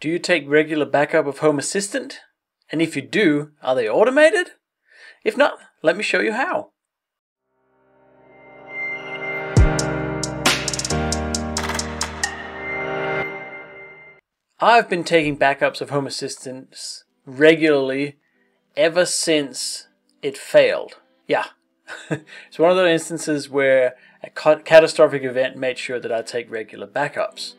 Do you take regular backup of Home Assistant? And if you do, are they automated? If not, let me show you how. I've been taking backups of Home Assistant regularly ever since it failed. Yeah. it's one of those instances where a catastrophic event made sure that I take regular backups.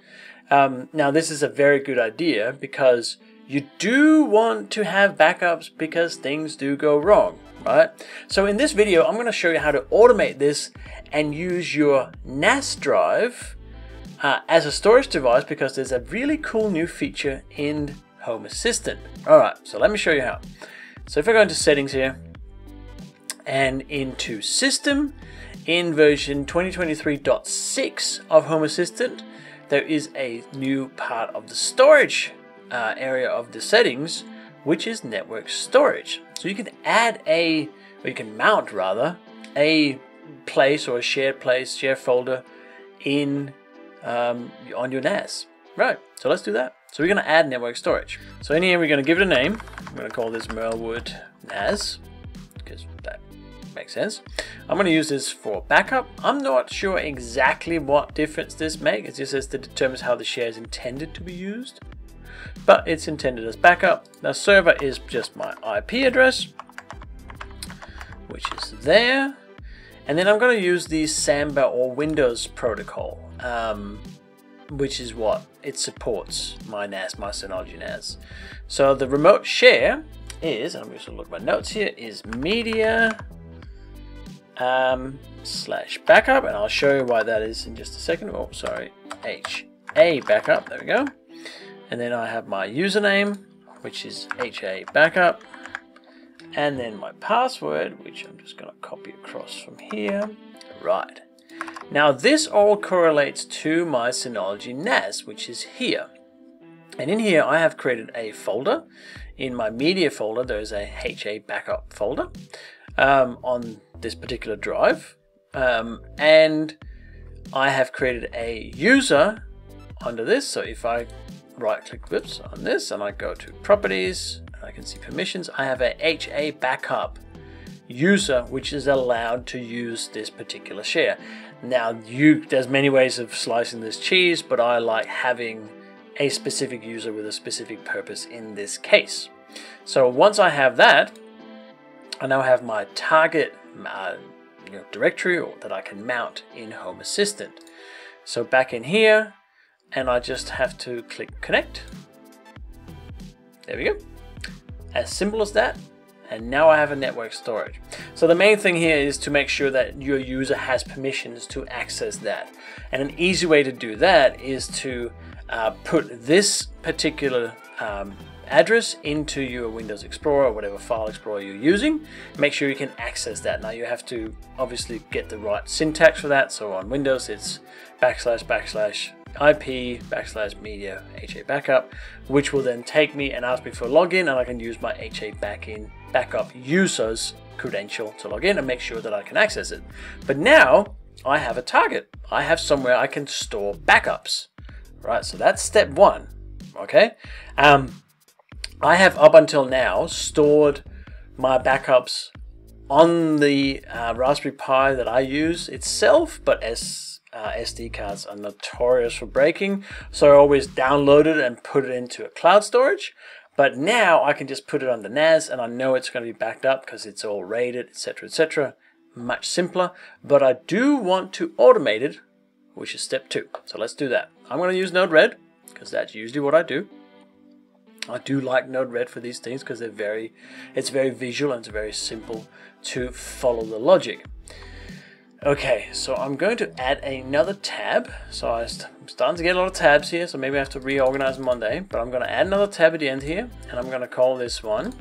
Um, now, this is a very good idea because you do want to have backups because things do go wrong, right? So in this video, I'm going to show you how to automate this and use your NAS drive uh, as a storage device because there's a really cool new feature in Home Assistant. Alright, so let me show you how. So if I go into settings here and into system in version 2023.6 of Home Assistant, there is a new part of the storage uh, area of the settings, which is network storage. So you can add a, or you can mount rather, a place or a shared place, shared folder in um, on your NAS. Right, so let's do that. So we're going to add network storage. So in here we're going to give it a name. I'm going to call this Merlewood NAS because that makes sense. I'm going to use this for backup. I'm not sure exactly what difference this makes. It just says that determines how the share is intended to be used. But it's intended as backup. Now server is just my IP address, which is there. And then I'm going to use the Samba or Windows protocol, um, which is what it supports my NAS, my Synology NAS. So the remote share is, I'm just going to look at my notes here, is media um, slash backup, and I'll show you why that is in just a second. Oh, sorry, HA backup, there we go. And then I have my username, which is HA backup and then my password, which I'm just going to copy across from here. Right. Now this all correlates to my Synology NAS, which is here. And in here I have created a folder. In my media folder, there's a HA backup folder um, on this particular drive. Um, and I have created a user under this. So if I right click whoops on this and I go to properties, I can see permissions. I have a HA backup user which is allowed to use this particular share. Now you there's many ways of slicing this cheese, but I like having a specific user with a specific purpose in this case. So once I have that, I now have my target uh, you know, directory or that I can mount in Home Assistant. So back in here, and I just have to click connect. There we go. As simple as that. And now I have a network storage. So the main thing here is to make sure that your user has permissions to access that. And an easy way to do that is to uh, put this particular um, address into your Windows Explorer or whatever file explorer you're using. Make sure you can access that. Now you have to obviously get the right syntax for that. So on Windows it's backslash backslash IP backslash media HA backup, which will then take me and ask me for login, and I can use my HA backend backup user's credential to log in and make sure that I can access it. But now I have a target. I have somewhere I can store backups. Right, so that's step one. Okay, um, I have up until now stored my backups on the uh, Raspberry Pi that I use itself, but as uh, SD cards are notorious for breaking. So I always download it and put it into a cloud storage. But now I can just put it on the NAS and I know it's going to be backed up because it's all rated, etc., etc. Much simpler. But I do want to automate it, which is step two. So let's do that. I'm going to use Node-RED because that's usually what I do. I do like Node-RED for these things because they're very, it's very visual and it's very simple to follow the logic. Okay, so I'm going to add another tab. So I'm starting to get a lot of tabs here, so maybe I have to reorganize Monday. But I'm going to add another tab at the end here, and I'm going to call this one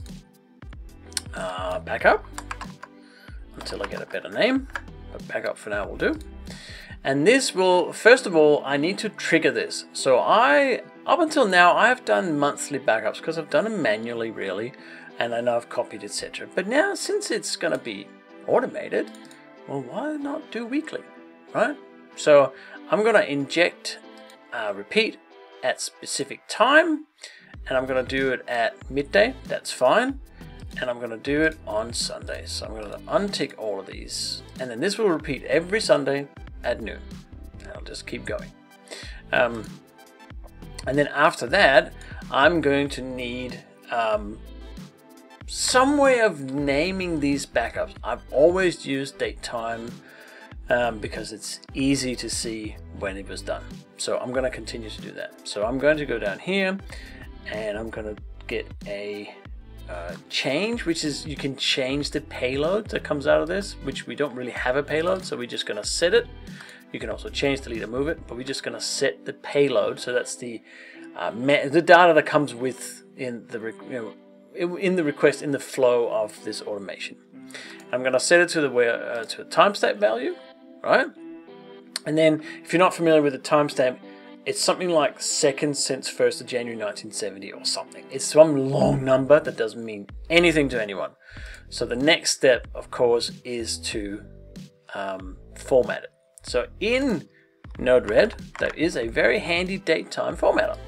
uh, backup until I get a better name. But backup for now will do. And this will, first of all, I need to trigger this. So I, up until now, I've done monthly backups because I've done them manually, really, and I know I've copied, etc. But now, since it's going to be automated, well, why not do weekly, right? So I'm going to inject uh, repeat at specific time, and I'm going to do it at midday. That's fine. And I'm going to do it on Sunday. So I'm going to untick all of these. And then this will repeat every Sunday at noon. And I'll just keep going. Um, and then after that, I'm going to need um, some way of naming these backups. I've always used date time um, because it's easy to see when it was done. So I'm going to continue to do that. So I'm going to go down here and I'm going to get a uh, change, which is you can change the payload that comes out of this, which we don't really have a payload, so we're just going to set it. You can also change, delete, and move it, but we're just going to set the payload. So that's the uh, the data that comes with in the you know in the request in the flow of this automation. I'm going to set it to the where uh, to a timestamp value, right? And then if you're not familiar with the timestamp, it's something like second since 1st of January 1970 or something. It's some long number that doesn't mean anything to anyone. So the next step, of course, is to um, format it. So in Node-RED, there is a very handy date time formatter,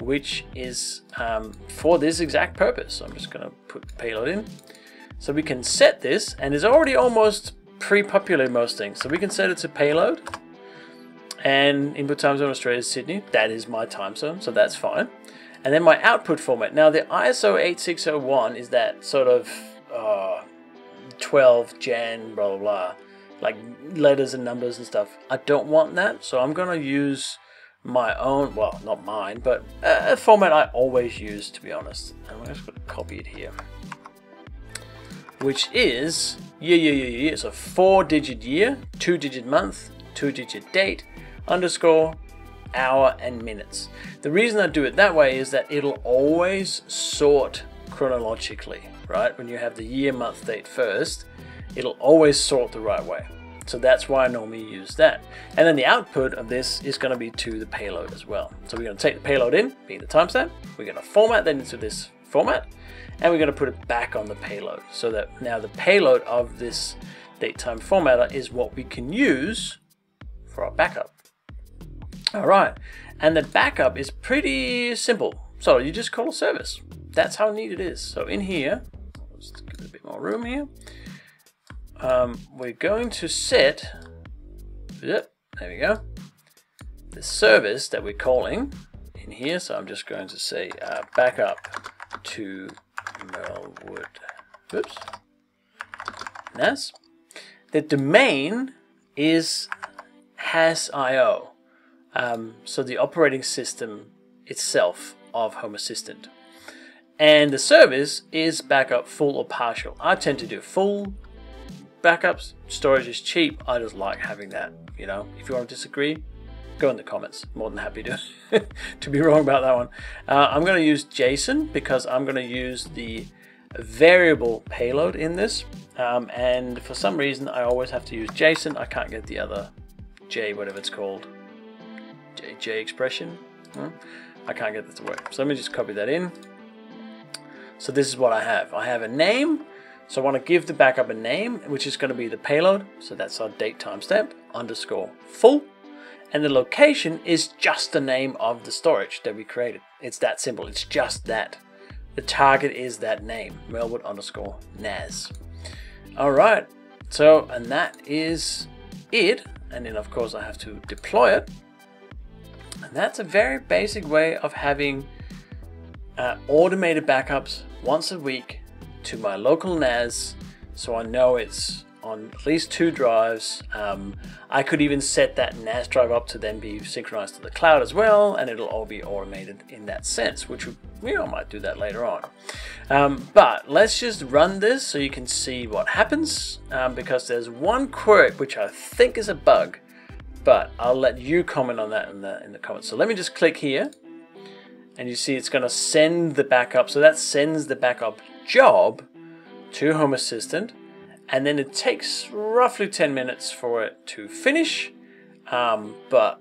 which is um, for this exact purpose. So I'm just going to put payload in. So we can set this, and it's already almost pre-populated most things. So we can set it to payload and input time zone Australia is Sydney. That is my time zone, so that's fine. And then my output format. Now the ISO 8601 is that sort of uh, 12 Jan blah blah blah, like letters and numbers and stuff. I don't want that, so I'm gonna use my own. Well, not mine, but a format I always use to be honest. And I'm just gonna copy it here, which is year year year year. So four digit year, two digit month, two digit date, underscore hour and minutes. The reason I do it that way is that it'll always sort chronologically, right? When you have the year, month, date first, it'll always sort the right way. So that's why I normally use that. And then the output of this is going to be to the payload as well. So we're going to take the payload in, being the timestamp, we're going to format that into this format, and we're going to put it back on the payload. So that now the payload of this date time formatter is what we can use for our backup. All right, and the backup is pretty simple. So you just call a service. That's how neat it is. So in here, let's give it a bit more room here. Um, we're going to set, there we go, the service that we're calling in here. So I'm just going to say uh, backup to Melwood, oops, NAS. The domain is hassio. Um, so the operating system itself of Home Assistant. And the service is backup full or partial. I tend to do full backups. Storage is cheap. I just like having that. You know, if you want to disagree, go in the comments. More than happy to to be wrong about that one. Uh, I'm going to use JSON because I'm going to use the variable payload in this. Um, and for some reason, I always have to use JSON. I can't get the other J, whatever it's called. J, J expression. Huh? I can't get this to work. So let me just copy that in. So this is what I have. I have a name. So I want to give the backup a name, which is going to be the payload. So that's our date timestamp underscore full. And the location is just the name of the storage that we created. It's that simple. It's just that. The target is that name, Melwood underscore NAS. All right. So, and that is it. And then of course I have to deploy it. And that's a very basic way of having uh, automated backups once a week to my local NAS so I know it's on at least two drives. Um, I could even set that NAS drive up to then be synchronized to the cloud as well, and it'll all be automated in that sense, which we might do that later on. Um, but let's just run this so you can see what happens, um, because there's one quirk which I think is a bug but I'll let you comment on that in the in the comments. So let me just click here, and you see it's going to send the backup. So that sends the backup job to Home Assistant, and then it takes roughly 10 minutes for it to finish. Um, but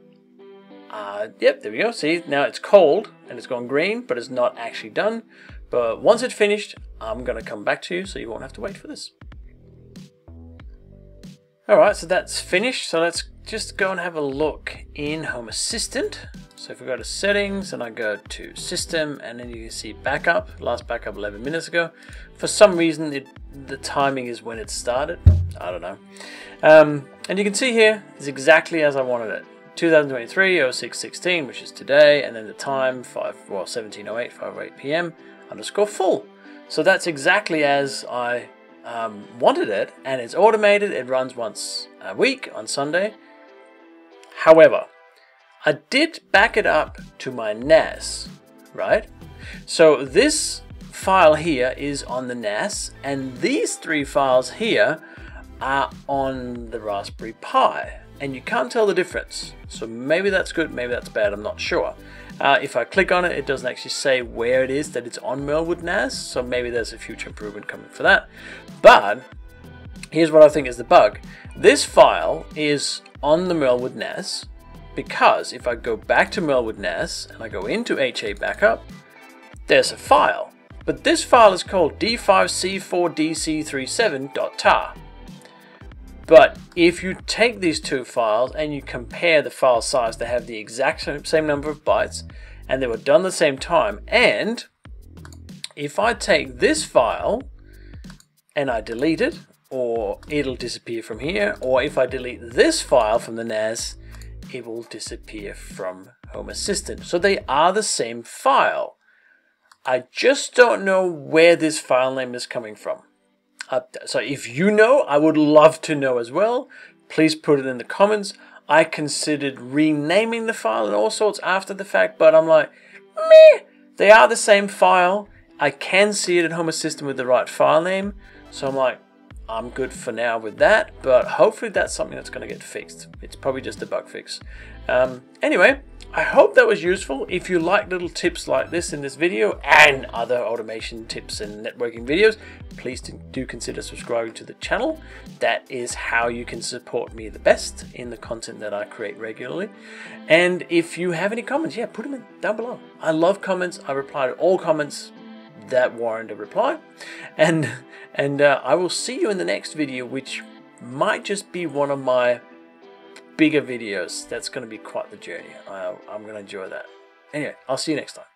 uh, yep, there we go. See, now it's cold and it's gone green, but it's not actually done. But once it's finished, I'm going to come back to you so you won't have to wait for this. Alright, so that's finished. So let's just go and have a look in Home Assistant. So if we go to settings and I go to system and then you can see backup, last backup 11 minutes ago. For some reason it, the timing is when it started. I don't know. Um, and you can see here is exactly as I wanted it. 2023 06 16, which is today, and then the time 5 well 1708 508 p.m. underscore full. So that's exactly as I um, wanted it, and it's automated. It runs once a week on Sunday. However, I did back it up to my NAS, right? So this file here is on the NAS, and these three files here are on the Raspberry Pi, and you can't tell the difference. So maybe that's good, maybe that's bad, I'm not sure. Uh, if I click on it, it doesn't actually say where it is that it's on Merlwood NAS, so maybe there's a future improvement coming for that. But here's what I think is the bug. This file is on the Merlwood NAS because if I go back to Merlwood NAS and I go into HA Backup, there's a file. But this file is called d5c4dc37.tar. But if you take these two files and you compare the file size, they have the exact same number of bytes and they were done the same time. And if I take this file and I delete it, or it'll disappear from here, or if I delete this file from the NAS, it will disappear from Home Assistant. So they are the same file. I just don't know where this file name is coming from. Uh, so if you know, I would love to know as well. Please put it in the comments. I considered renaming the file and all sorts after the fact, but I'm like, meh, they are the same file. I can see it at Home Assistant with the right file name. So I'm like, I'm good for now with that, but hopefully that's something that's going to get fixed. It's probably just a bug fix. Um, anyway, I hope that was useful. If you like little tips like this in this video and other automation tips and networking videos, please do consider subscribing to the channel. That is how you can support me the best in the content that I create regularly. And if you have any comments, yeah, put them in down below. I love comments. I reply to all comments that warrant a reply. And, and uh, I will see you in the next video, which might just be one of my bigger videos. That's going to be quite the journey. I, I'm going to enjoy that. Anyway, I'll see you next time.